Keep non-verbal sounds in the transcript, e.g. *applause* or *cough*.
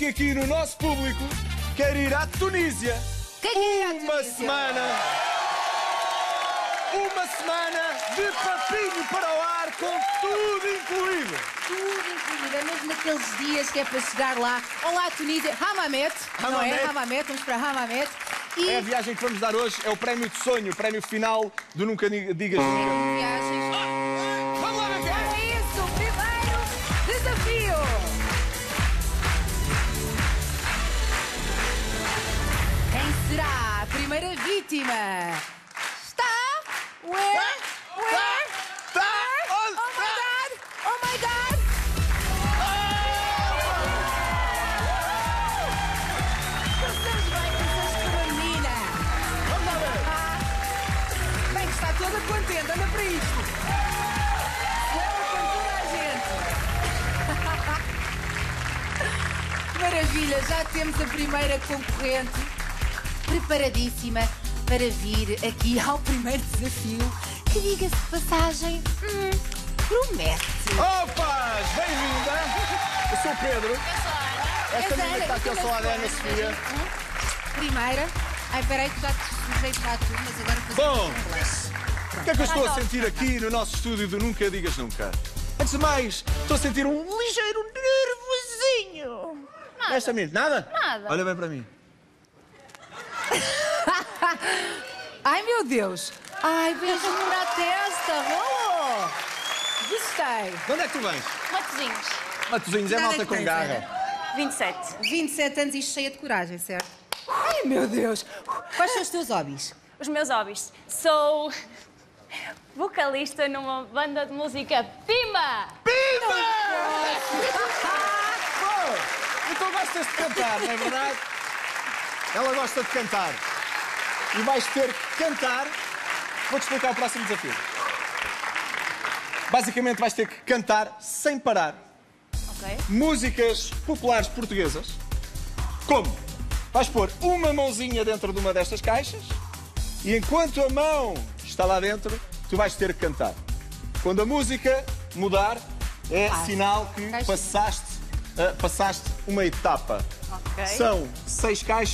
que aqui no nosso público quer ir à Tunísia? Quem quer ir à Uma Tunísia? semana. Uma semana de papinho para o ar com tudo incluído. Tudo incluído, é mesmo naqueles dias que é para chegar lá. Olá, Tunísia. Hamamet, não é? Hamamet. Vamos para Hamamet. E É a viagem que vamos dar hoje, é o prémio de sonho, o prémio final do Nunca Digas Nunca. viagens. Vamos Quem será a primeira vítima? Está? Where? Where? Tá! Oh my God! Oh my God! Passamos bem, passamos por uma menina. Vamos lá ver. Ah, bem, está toda contente, anda para isto. Ela com toda a gente. *laughs* Maravilha, já temos a primeira concorrente preparadíssima para vir aqui ao primeiro desafio. Que diga-se de passagem, hum, promete. Opa! Bem-vinda! Eu sou o Pedro. Esta És menina que está aqui lado é a Ana Ana, Sofia. Primeira. Ai, peraí que já te sujeito lá tudo, mas agora Bom. O que é que eu estou a sentir aqui no nosso estúdio do Nunca Digas Nunca? Antes de mais, estou a sentir um ligeiro nervosinho. Nesta menina, nada? Nada. Olha bem para mim. *laughs* Ai, meu Deus. Ai, beijo-me na testa. Oh, gostei. De onde é que tu vens? Matozinhos. Matozinhos, é Nada malta que com garra. 27. 27 anos e cheia de coragem, certo? Ai, meu Deus. Quais são os teus hobbies? Os meus hobbies. Sou vocalista numa banda de música Pimba! Bom, *laughs* então gostas de cantar, não é verdade? Ela gosta de cantar. E vais ter que cantar. Vou-te explicar o próximo desafio. Basicamente vais ter que cantar sem parar Ok. músicas populares portuguesas. Como? Vais pôr uma mãozinha dentro de uma destas caixas e enquanto a mão está lá dentro, tu vais ter que cantar. Quando a música mudar, é Ah, sinal que passaste, ah, passaste uma etapa. Ok. São seis caixas.